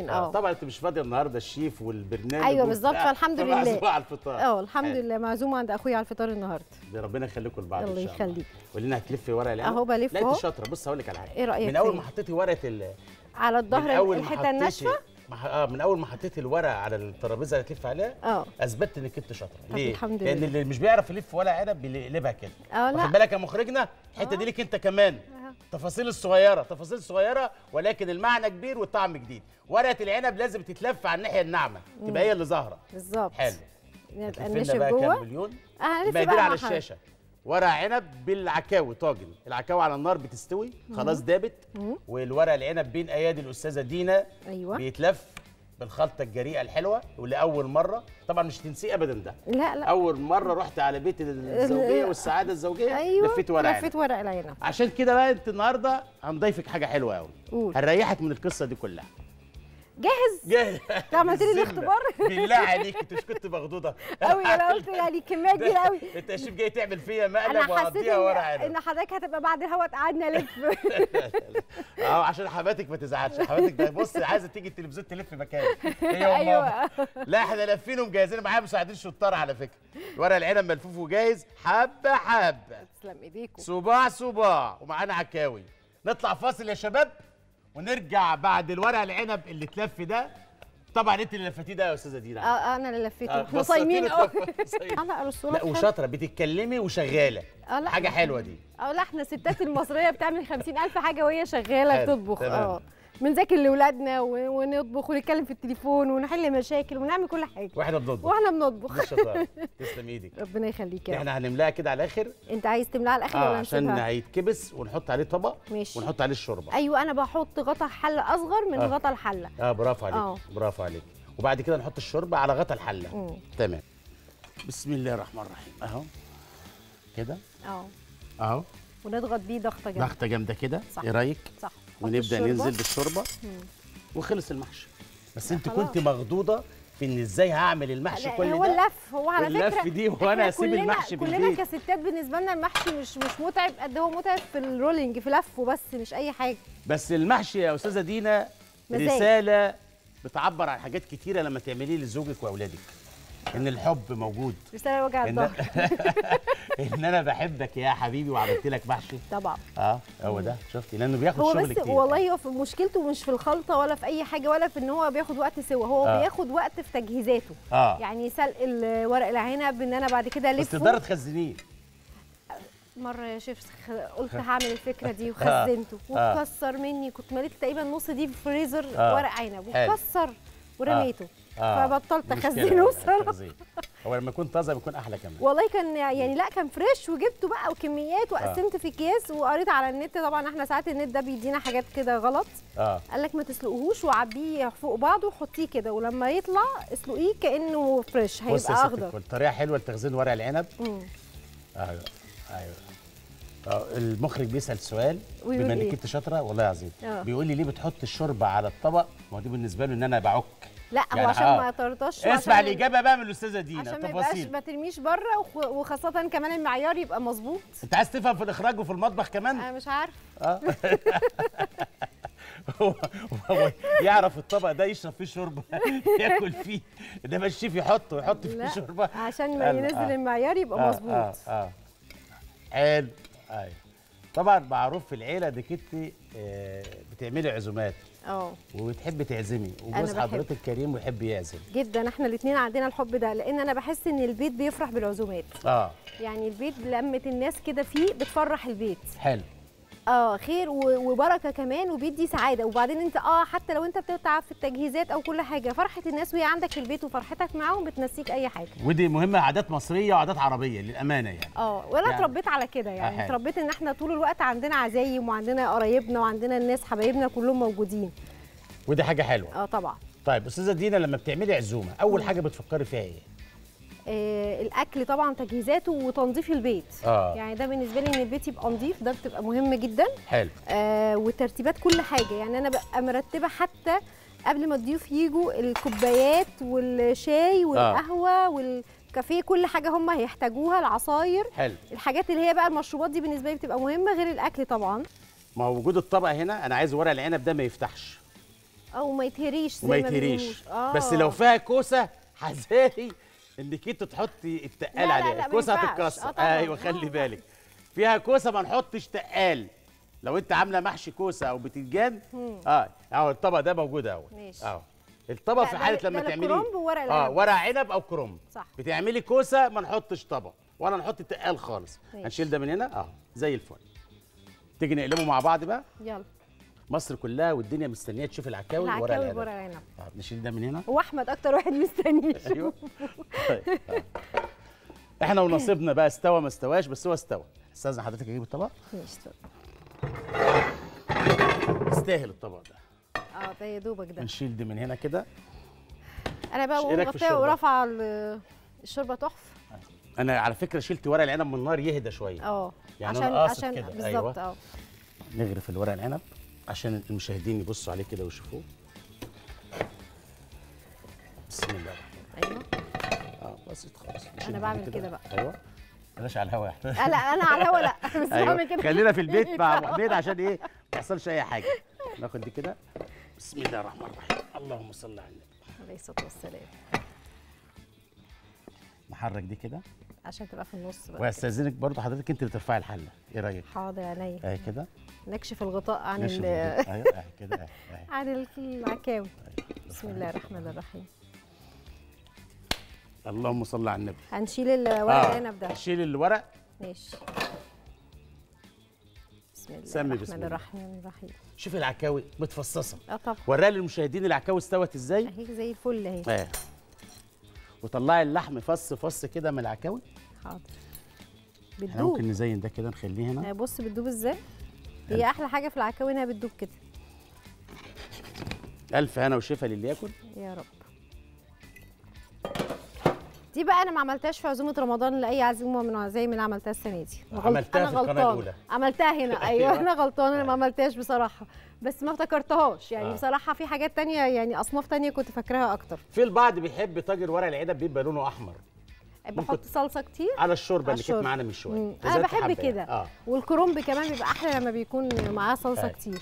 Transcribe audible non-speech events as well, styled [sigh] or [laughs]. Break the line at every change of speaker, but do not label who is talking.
آه.
طبعا أنت مش فاضية النهارده الشيف والبرنامج
أيوة بالظبط، فالحمد لله.
فمعزومة على الفطار.
آه الحمد. لله. معزومه عند أخويا على الفطار النهارده.
ده ربنا يخليكم لبعض
الله
ان شاء الله.
يخليك.
قولي لنا هتلفي ورق العنب؟
أهو بلف.
أنت شاطرة. بص هقول لك على حاجة.
إيه رأيك
من
أول؟
ما حطيتي ورقة ال
على الظهر
الحتة
الناشفة؟
مح- آه من أول ما حطيتي الورق على الترابيزة اللي هتلف عليها أه. أثبتت إنك أنت
شاطرة.
ليه؟
الحمد
لأن
لله.
اللي مش بيعرف يلف ورق عنب بيقلبها كده.
آه لا.
واخد بالك يا مخرجنا؟ الحتة دي ليك أنت كمان. تفاصيل الصغيرة تفاصيل صغيرة ولكن المعنى كبير والطعم جديد. ورقة العنب لازم تتلف على الناحية الناعمة تبقى هي اللي ظاهرة.
بالظبط.
حلو. لنا بقى كام
جوه.
مليون؟
آه هنلف
المقادير
بقى
على. الشاشة. ورق عنب بالعكاوي طاجن. العكاوي على النار بتستوي خلاص دابت. والورق العنب بين أيادي الأستاذة دينا
أيوه.
بيتلف. بالخلطه الجريئة الحلوة ولأول مرة. طبعا مش تنسيه ابدا ده.
لا لا.
أول مرة رحت على بيت الزوجية والسعادة الزوجية
أيوه
لفيت ورق
لفيت ورق العنب.
عشان كده بقى أنت النهارده هنضيفك حاجة حلوة قوي هنريحك من القصة دي كلها.
جاهز؟
جاهز.
أنت عملت لي. الاختبار؟
بالله عليك انت مش كنت مخضوضة.
قوي أنا قلت يعني كمية كبيرة قوي [laughs]
انت شيف جاي تعمل فيا مقلب
حسيت
وهقضيها ورق
إن, حضرتك هتبقى بعد الهوا قعدنا نلف. [laughs]
آه عشان حماتك ما تزعلش. حماتك بص عايزة تيجي التلفزيون تلف مكانك هي وماما.
أيوه.
لا إحنا لافين ومجهزين معايا مساعدين شطار على فكرة. ورق العنب ملفوف وجاهز. حبة حبة.
تسلم ايديكم
صباع صباع. ومعانا عكاوي. نطلع فاصل يا شباب. ونرجع بعد الورق العنب اللي اتلف ده. طبعا أنت اللي لفتيه ده يا أستاذة دينا.
آه أنا اللي لفيته
آه، إحنا
صايمين.
آه. [laughs]
لا
لا وشاطرة بتتكلمي وشغالة.
آه لا
حاجة حلوة دي.
آه لا إحنا الستات المصرية بتعمل خمسين ألف حاجة وهي
شغالة
بتطبخ. آه. بنذاكر لاولادنا ونطبخ ونتكلم في التليفون ونحل مشاكل ونعمل كل حاجة.
وإحنا بنطبخ. وإحنا
بنطبخ.
تسلم إيدك. [laughs]
ربنا يخليك يا رب.
إحنا هنملأها كده على الآخر.
انت عايز تملأها على الآخر
آه
ولا
عشان هيتكبس ونحط عليه طبق
ماشي.
ونحط عليه الشوربة.
أيوه أنا بحط غطا حلة أصغر من
آه.
غطا الحلة.
آه برافو عليك.
آه.
برافو عليك. وبعد كده نحط الشوربة على غطا الحلة.
مم.
تمام. بسم الله الرحمن الرحيم. أهو. كده؟
آه.
أهو.
ونضغط بيه ضغطة جامدة.
ضغطة جامدة كده. إيه رأيك؟
صح. ونبدأ.
ننزل
بالشوربة.
وخلص المحشي بس انت
خلاص.
كنت مخضوضة في إن إزاي هعمل المحشي
لا،
كل
هو
ده
اللف هو على فكرة
دي
إحنا
وأنا اسيب
كلنا-
المحشي
كلنا
بالبيت
كستات بالنسبة لنا المحشي مش مش متعب قد هو متعب في الرولينج في لفه بس مش أي حاجة
بس المحشي يا أستاذة دينا. رسالة بتعبر عن حاجات كتيرة لما تعمليه لزوجك وأولادك إن الحب موجود.
رساله وجع الظهر [laughs]
إن أنا بحبك يا حبيبي وعملت لك محشي.
طبعا.
آه هو ده. شفتي؟ لأنه بياخد
هو
شغل
بس
كتير.
والله هو في مشكلته مش في الخلطة ولا في أي حاجة ولا في إن هو بياخد وقت سوا. هو
آه.
بياخد وقت في تجهيزاته.
آه.
يعني سلق ورق العنب إن أنا بعد كده
بس تقدري
الفه
تخزنيه.
مرة يا شيف قلت هعمل الفكرة دي وخزنته.
آه.
وكسر مني. كنت مليت تقريبا نص دي في الفريزر
آه.
ورق عنب. وكسر ورميته
آه.
فبطلت
مشكلة
اخزنه بصراحه.
هو لما يكون طازة بيكون أحلى كمان.
والله كان يعني لا كان فريش وجبته بقى وكميات وقسمت في أكياس وقريت على النت. طبعا إحنا ساعات النت ده بيدينا حاجات كده غلط.
آه.
قال لك ما تسلقوهوش وعبيه فوق بعضه وحطيه كده ولما يطلع اسلقيه كأنه فريش هيبقى
أخضر. طريقه حلوة لتخزين ورق العنب.
مم.
أيوه أيوه. آه المخرج بيسأل سؤال بما إنك
إيه؟
انت شاطره والله العظيم.
آه.
بيقول لي ليه بتحط الشوربة على الطبق؟ ما هو دي بالنسبة له إن أنا بعك.
لا هو
يعني
عشان
آه.
ما يطرطش
اسمع الإجابة بقى من الأستاذة دينا
عشان ما يبقاش
تفاصيل.
ما ترميش بره وخ- وخاصة كمان المعيار يبقى مظبوط.
أنت عايز تفهم في الإخراج وفي المطبخ كمان؟
أنا مش عارف
آه. [laughs] هو هو يعرف الطبق ده يشرب فيه شوربة [laughs] ياكل فيه إنما الشيف يحطه يحط فيه شوربة.
عشان ما ينزل
آه.
المعيار يبقى
آه
مظبوط.
آه آه. حلو. أيوه. طبعا معروف في العيلة انت آه، بتعملي عزومات.
آه
وبتحبي تعزمي. وجوز. حضرتك كريم ويحب يعزم.
جدا إحنا الاثنين عندنا الحب ده لأن أنا بحس إن البيت بيفرح بالعزومات.
آه.
يعني البيت لمة الناس كده فيه بتفرح البيت.
حلو.
آه خير وبركة كمان وبيدي سعادة. وبعدين انت آه حتى لو انت بتتعب في التجهيزات أو كل حاجة فرحة الناس وهي عندك في البيت وفرحتك معاهم بتنسيك أي حاجة.
ودي مهمة عادات مصرية وعادات عربية للأمانة يعني.
آه وأنا
يعني-
اتربيت على كده يعني. اتربيت إن إحنا طول الوقت عندنا عزايم وعندنا قرايبنا وعندنا الناس حبايبنا كلهم موجودين.
ودي حاجة حلوة.
آه طبعا.
طيب أستاذة دينا لما بتعملي عزومة أول حاجة بتفكري فيها
إيه؟ الأكل طبعا تجهيزاته وتنظيف البيت.
آه.
يعني ده بالنسبة لي إن البيت يبقى نظيف ده بتبقى مهم جدا.
حلو.
آه وترتيبات كل حاجة. يعني أنا ببقى مرتبة حتى قبل ما الضيوف يجوا الكوبايات والشاي والقهوة والكافيه كل حاجة هم هيحتاجوها العصاير.
حلو.
الحاجات اللي هي بقى المشروبات دي بالنسبة لي بتبقى مهمة غير الأكل طبعا.
ما هو وجود الطبق هنا أنا عايز ورق العنب ده ما يفتحش.
أو ما يتهريش زي ما
يتهريش.
آه.
بس لو فيها كوسة حذاري إنك أنت تحطي التقال عليها. الكوسه. هتتكسر.
آه،.
أيوه خلي بالك. فيها كوسة ما نحطش تقال. لو أنت عاملة محشي كوسة أو بتنجان آه أهو الطبق ده موجود
أهو.
أهو. الطبق في
حالة
لما تعملي
الكرنب وورق آه.
ورق عنب أو كرنب.
صح.
بتعملي كوسة ما نحطش طبق ولا نحط تقال خالص.
ماشي.
هنشيل ده من هنا؟ آه زي الفل. تيجي نقلبه مع بعض بقى؟
يلا.
مصر كلها والدنيا مستنية تشوف العكاوي ورق
العكاوي
العنب
بورق العنب
آه، نشيل ده من هنا.
هو احمد أكتر واحد مستنيه [laughs]
أيوه. طيب. إحنا ونصيبنا بقى استوى ما استواش بس هو استوى. استاذن حضرتك أجيب الطبق؟
ماشي.
يستاهل الطبق ده.
آه ده يا دوبك ده.
نشيل دي من هنا كده.
أنا بقى بقوم
رأيك في
مغطيه
الشوربة؟
ورافعة ال- الشوربة تحفه
أنا على فكرة شلت ورق العنب من النار يهدى شوية.
آه.
يعني
عشان
أنا
عشان
كده،
بالظبط
أيوة.
آه.
نغرف الورق العنب. عشان المشاهدين يبصوا عليه كده ويشوفوه. بسم الله الرحمن
أيوه.
الرحيم آه بسيط خالص. دي
بعمل كده. بقى.
أيوه. بلاش على الهوا. [laughs]
لا لا أنا على الهوا لا. [laughs] بس بعمل
أيوه.
كده
خلينا في البيت [laughs] مع ابو حميد عشان إيه؟ ما يحصلش أي حاجة. ناخد دي كده. بسم الله الرحمن الرحيم. اللهم صل على النبي.
عليه الصلاة والسلام.
نحرك دي كده.
عشان تبقى في النص بقى.
واستاذنك برضو حضرتك انت اللي ترفعي الحلة. إيه رأيك؟
حاضر عينيا.
اهي كده.
نكشف الغطاء عن
الفيديو. أيوه اهي كده اهي [laughs]
عن ال- العكاوي. بسم الله الرحمن الرحيم.
اللهم صل على النبي.
هنشيل الورق
آه،
العنب ده.
شيل الورق.
ماشي. بسم الله
سمي بسم
الرحمن
الله.
الرحيم الرحيم.
شوف العكاوي متفصصة.
آه طبعا
وريها للمشاهدين العكاوي استوت إزاي؟
اهي زي الفل أهي.
آه. وطلعي اللحم فص فص كده من العكاوي
حاضر.
إحنا
بتدوب.
ممكن نزين ده كده نخليه هنا.
آه، بص بتدوب إزاي؟ هي أحلى حاجة في العكاوي إنها بتدوب كده.
ألف هنا وشفا للي ياكل
يا رب. دي بقى أنا ما عملتهاش في عزومة رمضان لأي عزومه من العزايم اللي عملتها السنة دي
عملتها
أنا
في القناة
غلطانة.
الأولى.
عملتها هنا [laughs] أيوه
أيوة.
أنا غلطانة أنا ما عملتهاش بصراحة بس ما افتكرتهاش يعني
آه.
بصراحة في حاجات تانية يعني أصناف تانية كنت فاكراها أكتر
في البعض بيحب طاجن ورق العنب بيبقى لونه أحمر
بحط صلصة كتير
على الشوربة
على
اللي كانت. معانا من
شوية
أنا
بحب
حابة
كده
يعني. آه
والكرنب كمان بيبقى أحلى لما بيكون معاه صلصة
أيوة.
كتير